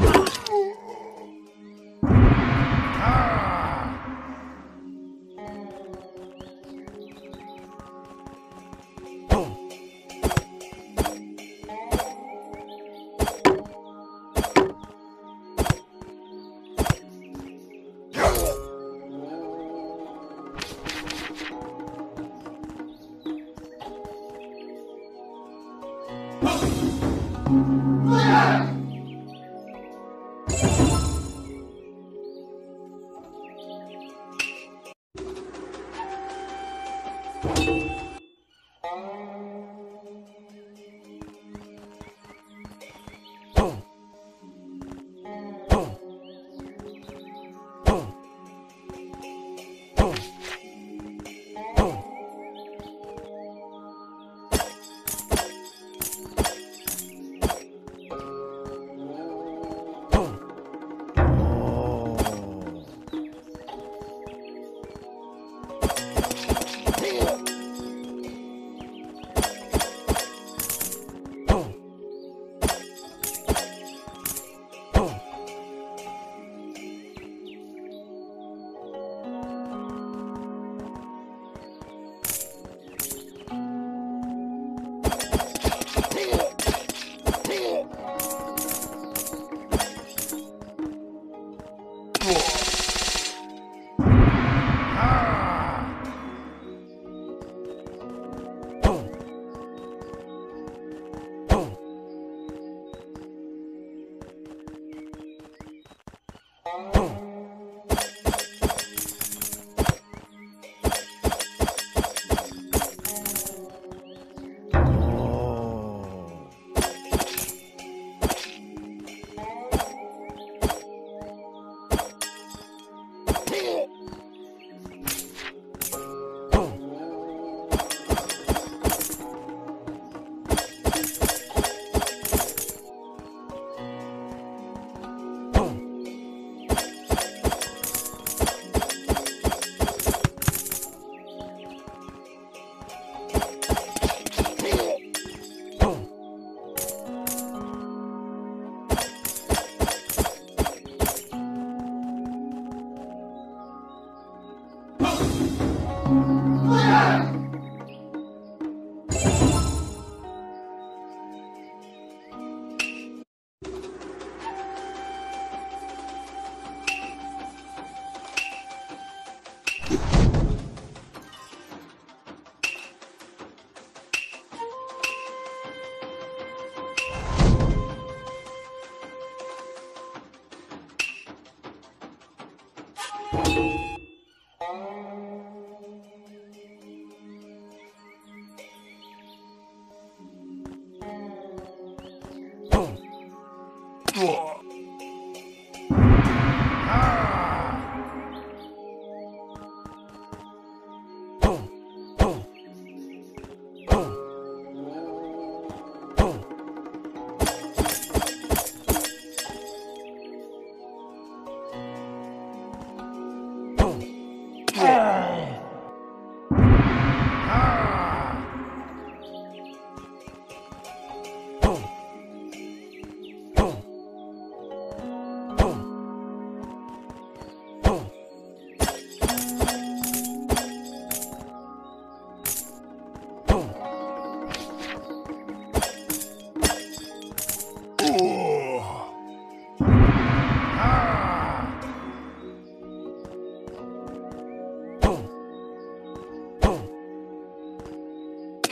you ah!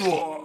Whoa.